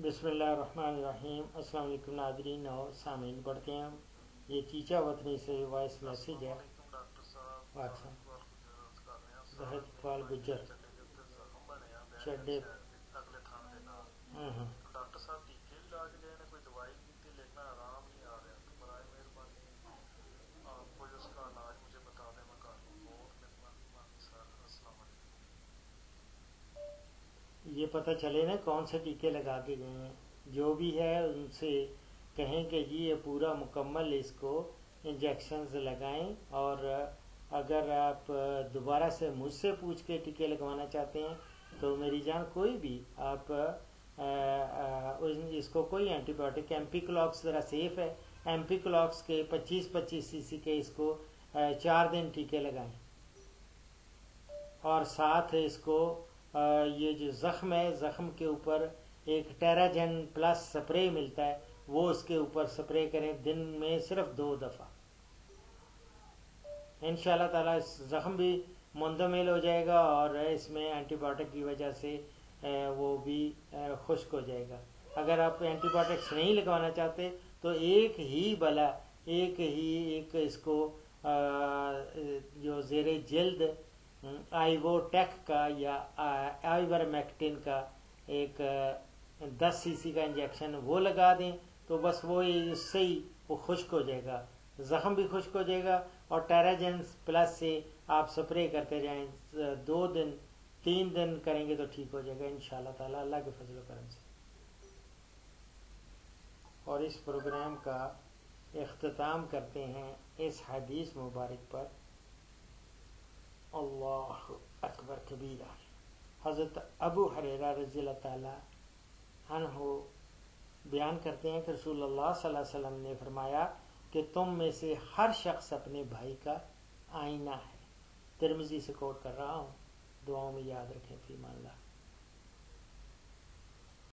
बिसमीम अल्लाम नादरीन और सामीन पढ़ते हैं ये चीचा वतनी से वॉइस मैसेज है। जहद पाल गुजर। चड्डे। हम्म, हम्म। ये पता चले ना कौन से टीके लगा के गए हैं। जो भी है उनसे कहें कि जी ये पूरा मुकम्मल इसको इंजेक्शंस लगाएँ और अगर आप दोबारा से मुझसे पूछ के टीके लगवाना चाहते हैं तो मेरी जान कोई भी आप आ, आ, इसको कोई एंटीबायोटिक एम्पी क्लॉक्स ज़रा सेफ़ है। एम्पी क्लॉक्स के 25-25 सीसी के इसको चार दिन टीके लगाएँ। और साथ इसको ये जो ज़ख्म है, ज़ख्म के ऊपर एक टेराजन प्लस स्प्रे मिलता है, वो उसके ऊपर स्प्रे करें दिन में सिर्फ़ दो दफ़ा। इन ताला ज़ख्म भी मुंदमिल हो जाएगा और इसमें एंटीबायोटिक की वजह से वो भी खुश्क हो जाएगा। अगर आप एंटीबायोटिक्स नहीं लगवाना चाहते तो एक ही बला, एक ही, एक इसको जो जेर जल्द आईवोटेक का या आईवरमेक्टिन का एक दस सीसी का इंजेक्शन वो लगा दें तो बस वो इससे ही वो खुश्क हो जाएगा, जख्म भी खुश्क हो जाएगा, और टेराजेंस प्लस से आप स्प्रे करते जाएँ दो दिन, तीन दिन करेंगे तो ठीक हो जाएगा इन ताला, अल्लाह के फजल करम से। और इस प्रोग्राम का अख्ताम करते हैं इस हदीस मुबारक पर। अल्लाह अकबर कबीरा हज़रत अबू हरेरा रज़ी हो बयान करते हैं कि रसूल वसल्लम ने फरमाया कि तुम में से हर शख्स अपने भाई का आईना है तिरमजी से कोट कर रहा हूँ दुआओं में याद रखें फीमान ला